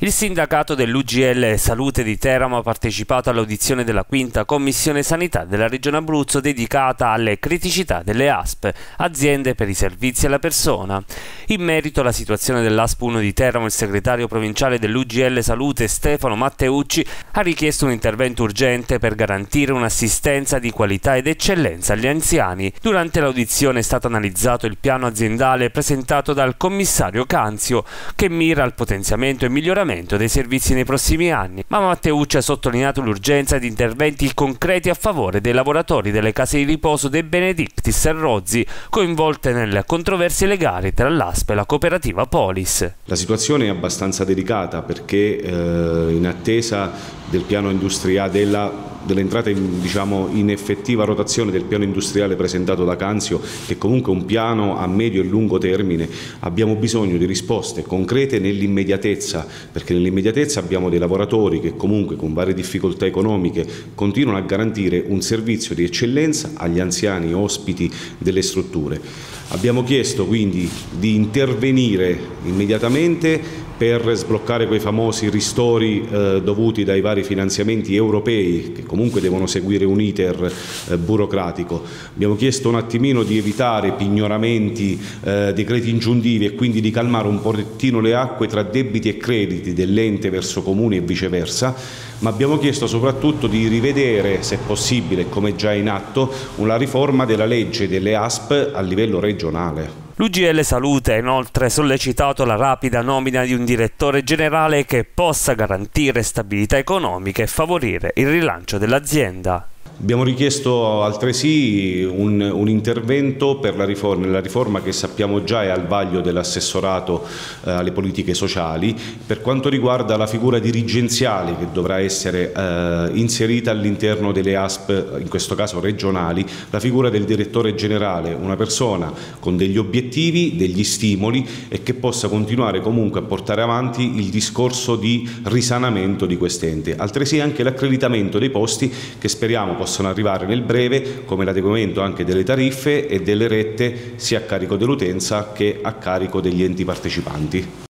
Il sindacato dell'UGL Salute di Teramo ha partecipato all'audizione della quinta commissione sanità della regione Abruzzo dedicata alle criticità delle ASP, aziende per i servizi alla persona. In merito alla situazione dell'ASP 1 di Teramo, il segretario provinciale dell'UGL Salute Stefano Matteucci ha richiesto un intervento urgente per garantire un'assistenza di qualità ed eccellenza agli anziani. Durante l'audizione è stato analizzato il piano aziendale presentato dal commissario Canzio che mira al potenziamento e miglioramento miglioramento dei servizi nei prossimi anni, ma Matteucci ha sottolineato l'urgenza di interventi concreti a favore dei lavoratori delle case di riposo dei Benedictis e Rozzi, coinvolte nelle controversie legali tra l'ASP e la cooperativa Polis. La situazione è abbastanza delicata perché eh, in attesa del piano industriale della dell'entrata in, diciamo, in, effettiva rotazione del piano industriale presentato da Canzio, che è comunque un piano a medio e lungo termine, abbiamo bisogno di risposte concrete nell'immediatezza, perché nell'immediatezza abbiamo dei lavoratori che comunque con varie difficoltà economiche continuano a garantire un servizio di eccellenza agli anziani ospiti delle strutture. Abbiamo chiesto quindi di intervenire immediatamente per sbloccare quei famosi ristori eh, dovuti dai vari finanziamenti europei che comunque devono seguire un iter eh, burocratico. Abbiamo chiesto un attimino di evitare pignoramenti, eh, decreti ingiuntivi e quindi di calmare un pochettino le acque tra debiti e crediti dell'ente verso comuni e viceversa, ma abbiamo chiesto soprattutto di rivedere, se possibile, come già in atto, una riforma della legge delle ASP a livello regionale. L'UGL Salute ha inoltre sollecitato la rapida nomina di un direttore generale che possa garantire stabilità economica e favorire il rilancio dell'azienda. Abbiamo richiesto altresì un, un intervento per la riforma, la riforma, che sappiamo già è al vaglio dell'assessorato eh, alle politiche sociali per quanto riguarda la figura dirigenziale che dovrà essere eh, inserita all'interno delle ASP, in questo caso regionali, la figura del direttore generale, una persona con degli obiettivi, degli stimoli e che possa continuare comunque a portare avanti il discorso di risanamento di quest'ente. Altresì anche l'accreditamento dei posti che speriamo possa possono arrivare nel breve come l'adeguamento anche delle tariffe e delle rette sia a carico dell'utenza che a carico degli enti partecipanti.